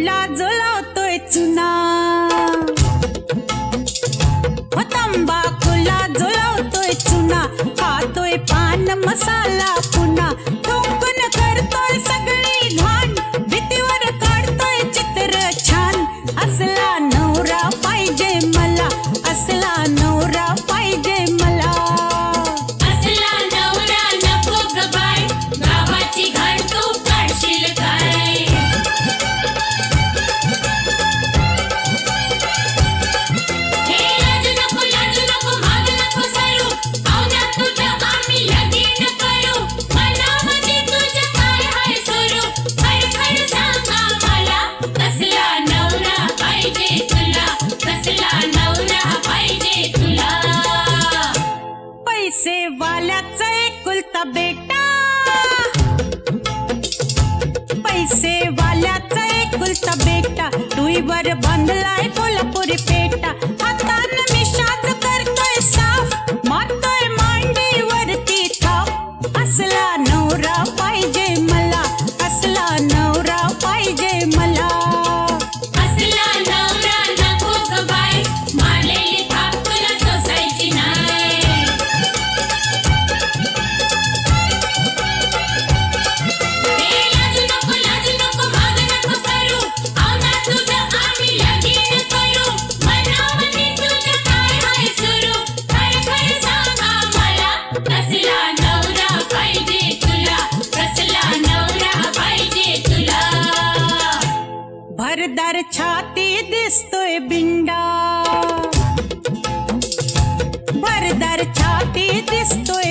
तुला जुळवतोय चुना. हो तंबाखूला जुळवतोय चुना. खातोय पान मसाला. होता बेटा। पैसे वाला एक कुलता बेटा। तुईवर बांधलाय कोल्हापुरी पेटा। हातान मिशाच तर छाती दिसतोय बिंडा। भरदर छाती दिसतोय